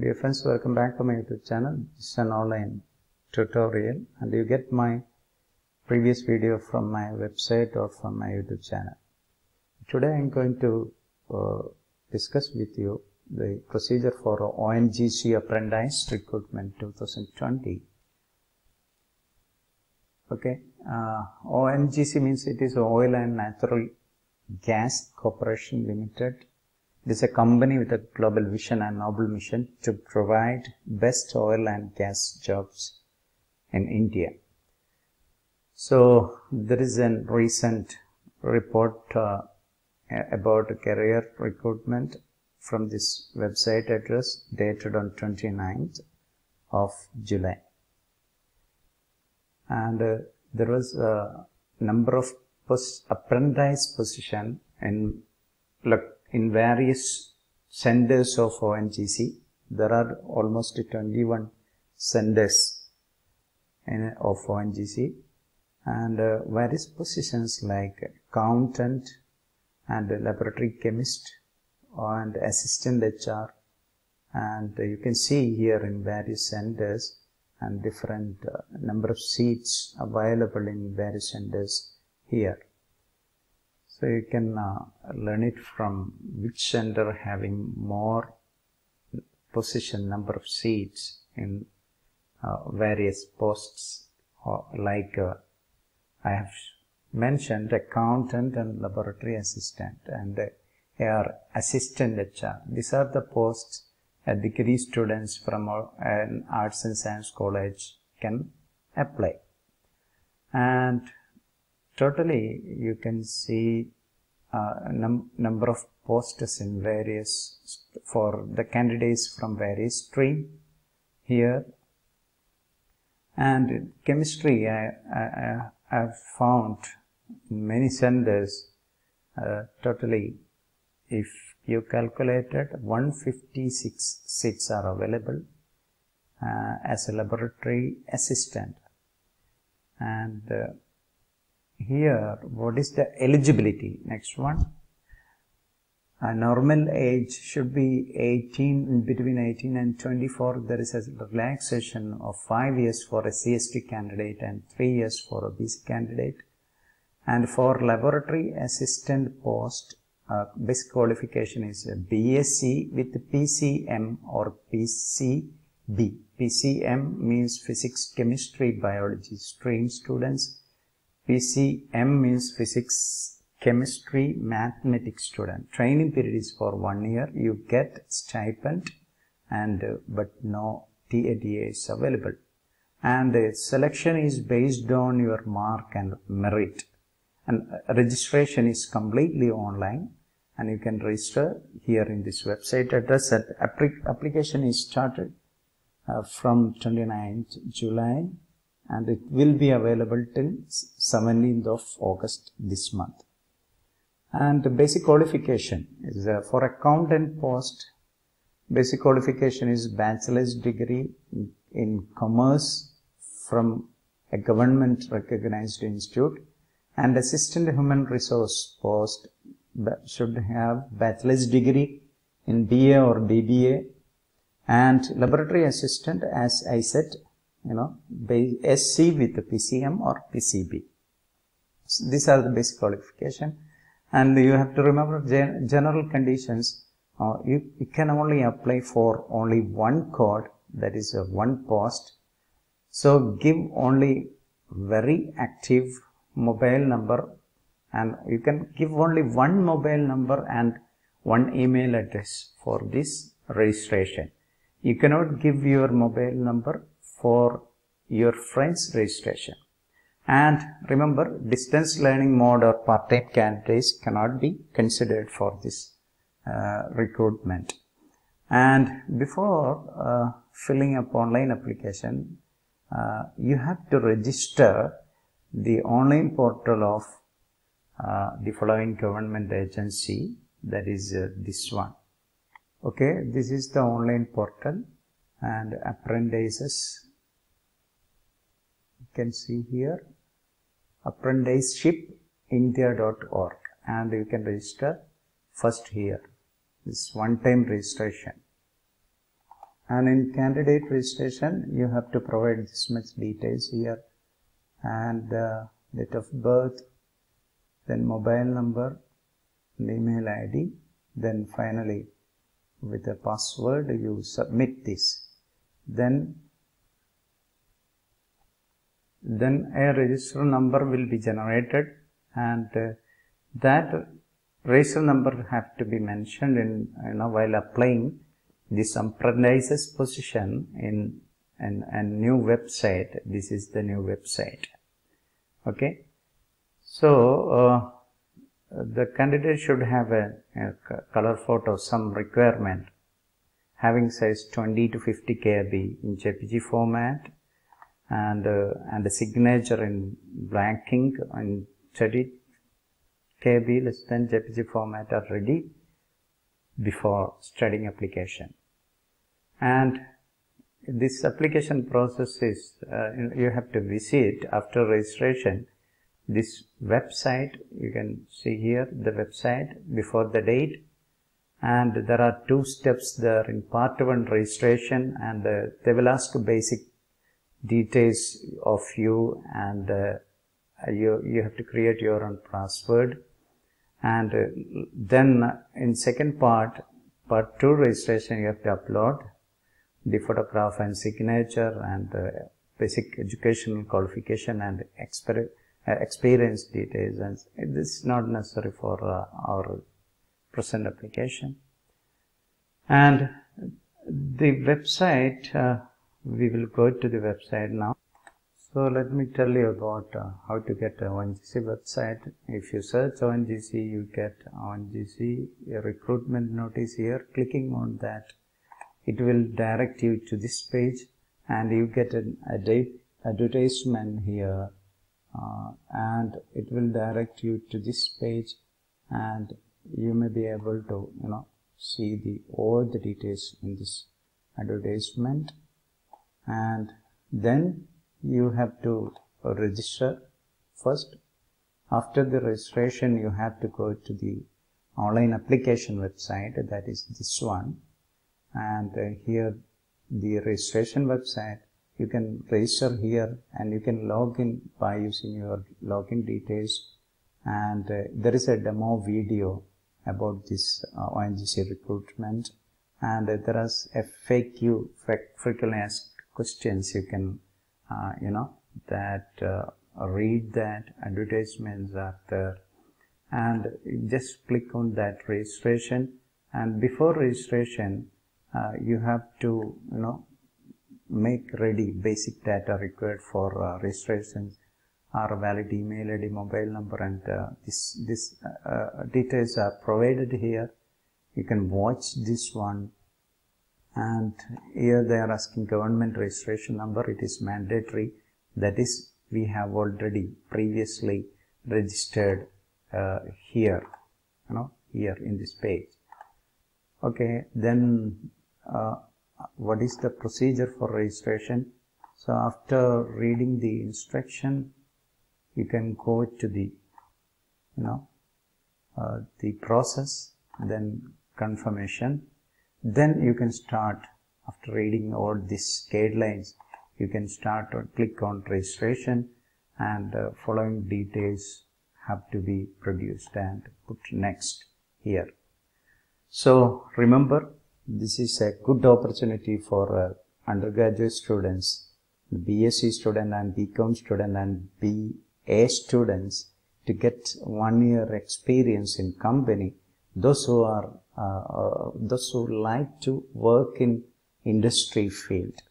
Dear friends, welcome back to my YouTube channel. Is an online tutorial and you get my previous video from my website or from my YouTube channel. Today I am going to uh, discuss with you the procedure for ONGC Apprentice Recruitment 2020. Okay, uh, ONGC means it is Oil and Natural Gas Corporation Limited. It is a company with a global vision and noble mission to provide best oil and gas jobs in India. So there is a recent report uh, about career recruitment from this website address dated on 29th of July. And uh, there was a number of pos- apprentice position in like in various centers of ONGC. There are almost 21 centers in, of ONGC and uh, various positions like accountant and laboratory chemist and assistant HR and you can see here in various centers and different uh, number of seats available in various centers here. So you can uh, learn it from which center having more position number of seats in uh, various posts or like uh, I have mentioned accountant and laboratory assistant and uh, here assistant HR. These are the posts a degree students from an arts and science college can apply and totally you can see uh, num- number of posts in various for the candidates from various stream here. And chemistry I, I, I have found many centers uh, totally. If you calculated 156 seats are available uh, as a laboratory assistant. And uh, here what is the eligibility next one a normal age should be 18 between 18 and 24 there is a relaxation of 5 years for a CST candidate and 3 years for a BC candidate and for laboratory assistant post uh, basic qualification is BSc with PCM or PCB. PCM means physics, chemistry, biology stream students. PCM means physics, chemistry, mathematics student. Training period is for one year. You get stipend and uh, but no TADA is available. And uh, selection is based on your mark and merit. And registration is completely online and you can register here in this website address that application is started uh, from 29th July and it will be available till 17th of August this month. And the basic qualification is uh, for accountant post, basic qualification is bachelor's degree in, in commerce from a government recognized institute and assistant human resource post should have bachelor's degree in BA or BBA and laboratory assistant as I said you know SC with the PCM or PCB. So these are the basic qualification and you have to remember gen general conditions uh, you, you can only apply for only one code that is a one post. So give only very active mobile number and you can give only one mobile number and one email address for this registration. You cannot give your mobile number for your friend's registration. And remember, distance learning mode or part-time candidates cannot be considered for this uh, recruitment. And before uh, filling up online application, uh, you have to register the online portal of uh, the following government agency that is uh, this one okay this is the online portal and apprentices can see here. Apprenticeshipindia.org and you can register first here. This one time registration. And in candidate registration you have to provide this much details here. And uh, date of birth then mobile number email id then finally with a password you submit this. Then then a register number will be generated and uh, that register number have to be mentioned in you know while applying this apprentice's position in a new website. This is the new website. Okay? So uh, the candidate should have a, a color photo some requirement. Having size 20 to 50 kb in jpg format and uh, and a signature in black ink in 30 kb less than jpg format are ready before studying application. And this application process is uh, you have to visit after registration this website. You can see here the website before the date. And there are two steps there in part 1 registration and uh, they will ask basic details of you and uh, you you have to create your own password. And uh, then in second part part 2 registration you have to upload the photograph and signature and uh, basic educational qualification and exper uh, experience details. And this is not necessary for uh, our present application. And the website uh, we will go to the website now so let me tell you about uh, how to get a ONGC website. If you search ONGC, you get ONGC recruitment notice here. Clicking on that, it will direct you to this page and you get an advertisement here uh, and it will direct you to this page and you may be able to you know see the all the details in this advertisement and then you have to register first. After the registration you have to go to the online application website. That is this one. And uh, here the registration website. You can register here and you can log in by using your login details. And uh, there is a demo video about this uh, ONGC recruitment. And there is FAQ frequently asked questions you can uh, you know that uh, read that advertisements are there and just click on that registration. And before registration uh, you have to you know make ready basic data required for uh, registration are valid email id mobile number and uh, this this uh, details are provided here. You can watch this one and here they are asking government registration number. It is mandatory. That is we have already previously registered uh, here you know here in this page. Okay then uh, what is the procedure for registration? So after reading the instruction you can go to the you know uh, the process then confirmation then you can start after reading all these guidelines you can start or click on registration and uh, following details have to be produced and put next here. So remember this is a good opportunity for uh, undergraduate students BSc student and BCom student and BA students to get one year experience in company. Those who are those who like to work in industry field.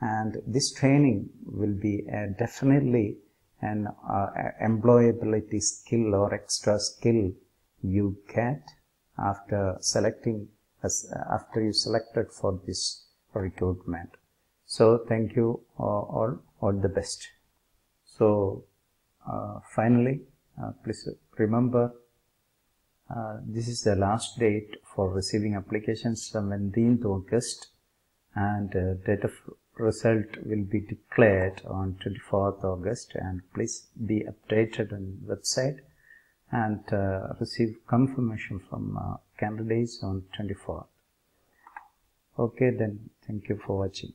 And this training will be uh, definitely an uh, employability skill or extra skill you get after selecting as after you selected for this recruitment. So thank you uh, all all the best. So uh, finally please remember uh, this is the last date for receiving applications from 17th August and uh, date of result will be declared on 24th August and please be updated on website and uh, receive confirmation from uh, candidates on 24th. Okay then, thank you for watching.